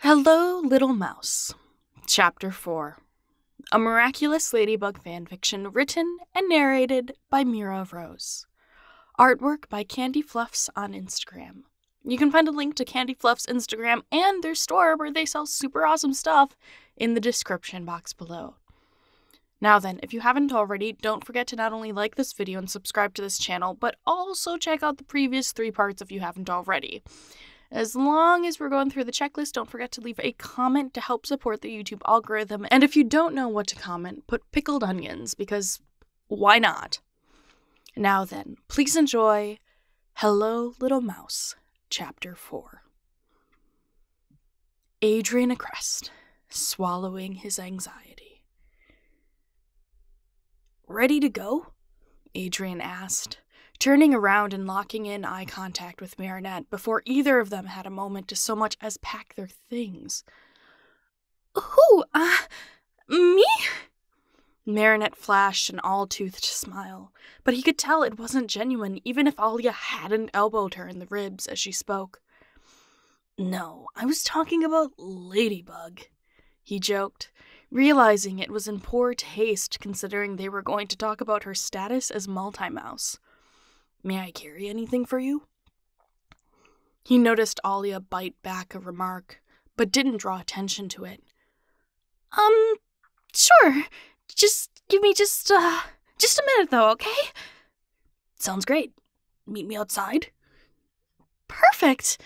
Hello, Little Mouse. Chapter 4 A miraculous ladybug fanfiction written and narrated by Mira Rose. Artwork by Candy Fluffs on Instagram. You can find a link to Candy Fluffs' Instagram and their store where they sell super awesome stuff in the description box below. Now then, if you haven't already, don't forget to not only like this video and subscribe to this channel, but also check out the previous three parts if you haven't already. As long as we're going through the checklist, don't forget to leave a comment to help support the YouTube algorithm. And if you don't know what to comment, put pickled onions because why not? Now then, please enjoy Hello, Little Mouse, Chapter 4. Adrien Agreste, swallowing his anxiety. Ready to go? Adrien asked turning around and locking in eye contact with Marinette before either of them had a moment to so much as pack their things. Who? Uh, me? Marinette flashed an all toothed smile, but he could tell it wasn't genuine even if Alya hadn't elbowed her in the ribs as she spoke. No, I was talking about Ladybug, he joked, realizing it was in poor taste considering they were going to talk about her status as multi mouse. May I carry anything for you? He noticed Alya bite back a remark, but didn't draw attention to it. Um, sure. Just give me just, uh, just a minute though, okay? Sounds great. Meet me outside. Perfect.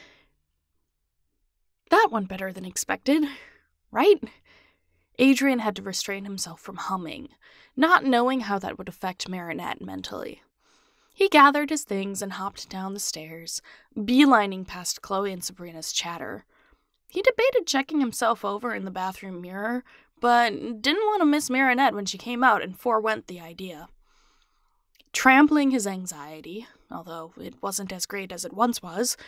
That went better than expected, right? Adrien had to restrain himself from humming, not knowing how that would affect Marinette mentally. He gathered his things and hopped down the stairs, beelining past Chloe and Sabrina's chatter. He debated checking himself over in the bathroom mirror, but didn't want to miss Marinette when she came out and forewent the idea. Trampling his anxiety, although it wasn't as great as it once was,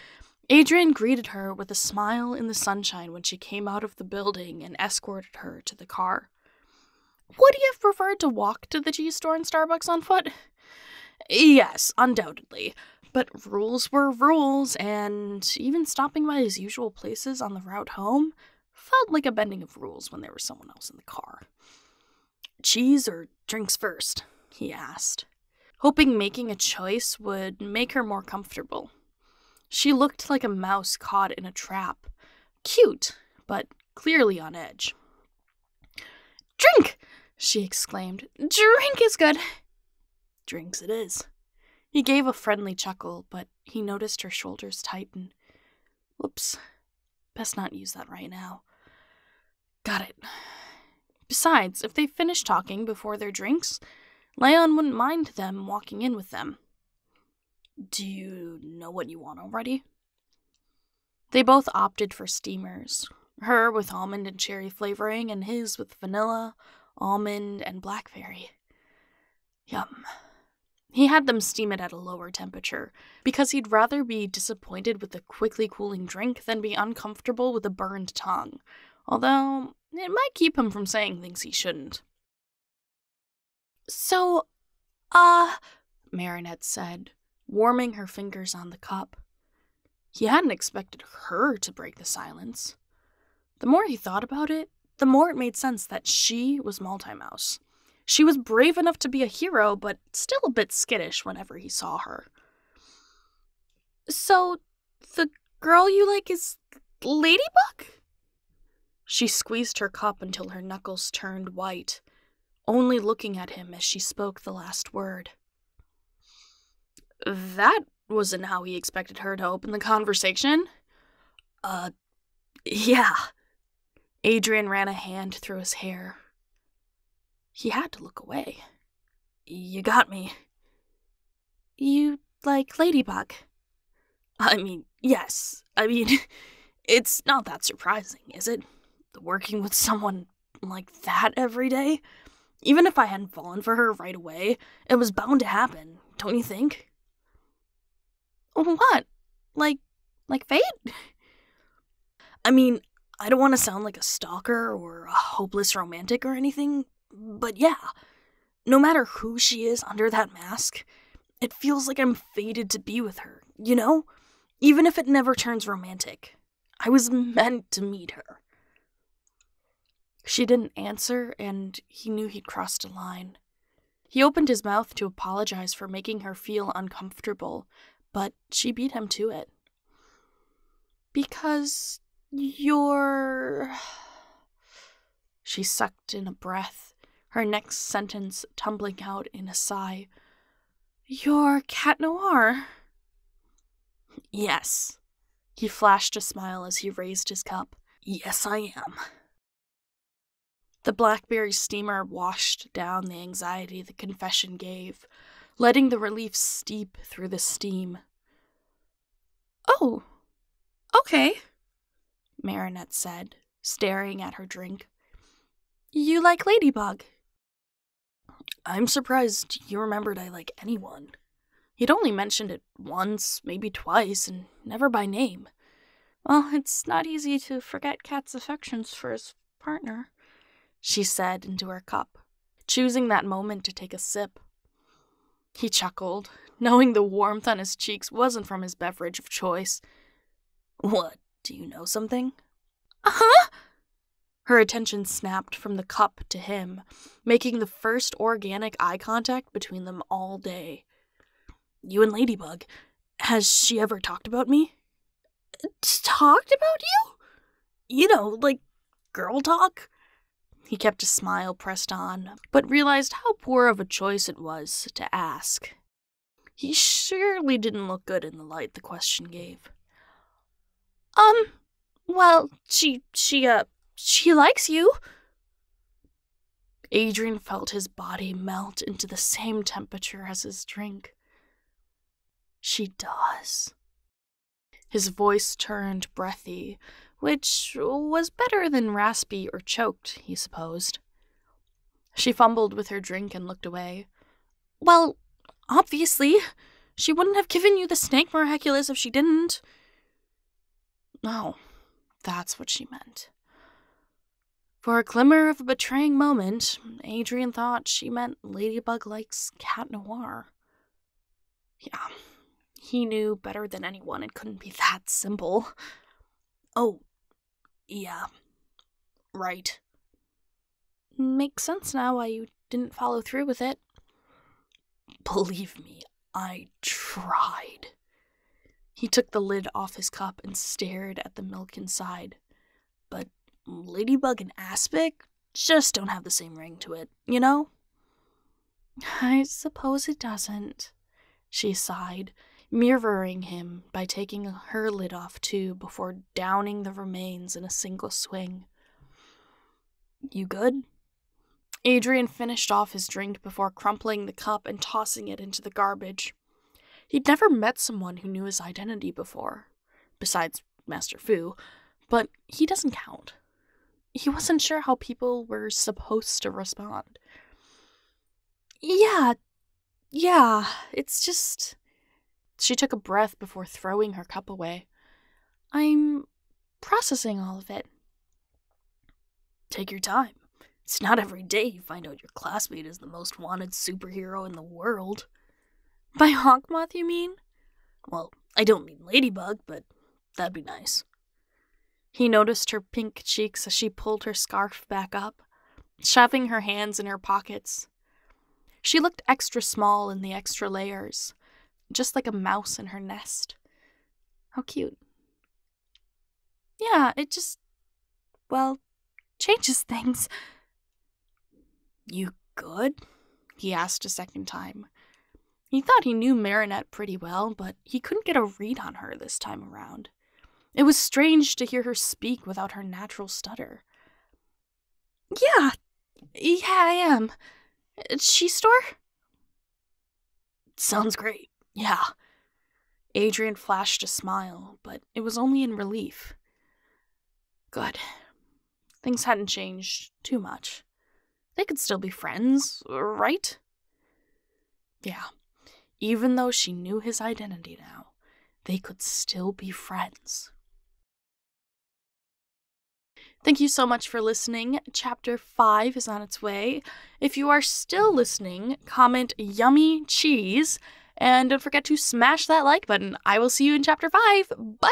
Adrien greeted her with a smile in the sunshine when she came out of the building and escorted her to the car. Would he have preferred to walk to the G store and Starbucks on foot? Yes, undoubtedly. But rules were rules, and even stopping by his usual places on the route home felt like a bending of rules when there was someone else in the car. Cheese or drinks first? he asked, hoping making a choice would make her more comfortable. She looked like a mouse caught in a trap. Cute, but clearly on edge. Drink! she exclaimed. Drink is good. Drinks it is. He gave a friendly chuckle, but he noticed her shoulders tighten. Whoops. Best not use that right now. Got it. Besides, if they finish talking before their drinks, Leon wouldn't mind them walking in with them. Do you know what you want already? They both opted for steamers, her with almond and cherry flavoring, and his with vanilla, almond, and blackberry. Yum. He had them steam it at a lower temperature, because he'd rather be disappointed with a quickly cooling drink than be uncomfortable with a burned tongue, although it might keep him from saying things he shouldn't. So, uh, Marinette said, warming her fingers on the cup. He hadn't expected her to break the silence. The more he thought about it, the more it made sense that she was Multi-Mouse. She was brave enough to be a hero, but still a bit skittish whenever he saw her. So, the girl you like is Ladybug? She squeezed her cup until her knuckles turned white, only looking at him as she spoke the last word. That wasn't how he expected her to open the conversation. Uh, yeah. Adrien ran a hand through his hair. He had to look away. You got me. You like Ladybug? I mean, yes. I mean, it's not that surprising, is it? Working with someone like that every day? Even if I hadn't fallen for her right away, it was bound to happen, don't you think? What? Like, like fate? I mean, I don't want to sound like a stalker or a hopeless romantic or anything, but yeah, no matter who she is under that mask, it feels like I'm fated to be with her, you know? Even if it never turns romantic. I was meant to meet her. She didn't answer, and he knew he'd crossed a line. He opened his mouth to apologize for making her feel uncomfortable, but she beat him to it. Because you're. She sucked in a breath, her next sentence tumbling out in a sigh. You're Cat Noir. Yes. He flashed a smile as he raised his cup. Yes, I am. The blackberry steamer washed down the anxiety the confession gave, letting the relief steep through the steam. Oh, okay, Marinette said, staring at her drink. You like Ladybug? I'm surprised you remembered I like anyone. He'd only mentioned it once, maybe twice, and never by name. Well, it's not easy to forget Cat's affections for his partner she said into her cup, choosing that moment to take a sip. He chuckled, knowing the warmth on his cheeks wasn't from his beverage of choice. What, do you know something? Uh huh! Her attention snapped from the cup to him, making the first organic eye contact between them all day. You and Ladybug, has she ever talked about me? Talked about you? You know, like girl talk? He kept a smile pressed on, but realized how poor of a choice it was to ask. He surely didn't look good in the light the question gave. Um, well, she, she, uh, she likes you. Adrien felt his body melt into the same temperature as his drink. She does. His voice turned breathy, which was better than raspy or choked, he supposed. She fumbled with her drink and looked away. Well, obviously. She wouldn't have given you the snake miraculous if she didn't. Oh, that's what she meant. For a glimmer of a betraying moment, Adrien thought she meant Ladybug likes Cat Noir. Yeah, he knew better than anyone it couldn't be that simple. Oh, yeah. Right. Makes sense now why you didn't follow through with it. Believe me, I tried. He took the lid off his cup and stared at the milk inside. But Ladybug and Aspik just don't have the same ring to it, you know? I suppose it doesn't, she sighed, mirroring him by taking her lid off too before downing the remains in a single swing. You good? Adrien finished off his drink before crumpling the cup and tossing it into the garbage. He'd never met someone who knew his identity before, besides Master Fu, but he doesn't count. He wasn't sure how people were supposed to respond. Yeah, yeah, it's just. She took a breath before throwing her cup away. I'm processing all of it. Take your time. It's not every day you find out your classmate is the most wanted superhero in the world. By Hawkmoth, you mean? Well, I don't mean Ladybug, but that'd be nice. He noticed her pink cheeks as she pulled her scarf back up, shoving her hands in her pockets. She looked extra small in the extra layers, just like a mouse in her nest. How cute. Yeah, it just, well, changes things. You good? He asked a second time. He thought he knew Marinette pretty well, but he couldn't get a read on her this time around. It was strange to hear her speak without her natural stutter. Yeah, yeah, I am. Uh, she store? Sounds great. Yeah. Adrien flashed a smile, but it was only in relief. Good. Things hadn't changed too much. They could still be friends, right? Yeah. Even though she knew his identity now, they could still be friends. Thank you so much for listening. Chapter 5 is on its way. If you are still listening, comment yummy cheese and don't forget to smash that like button. I will see you in chapter 5. Bye!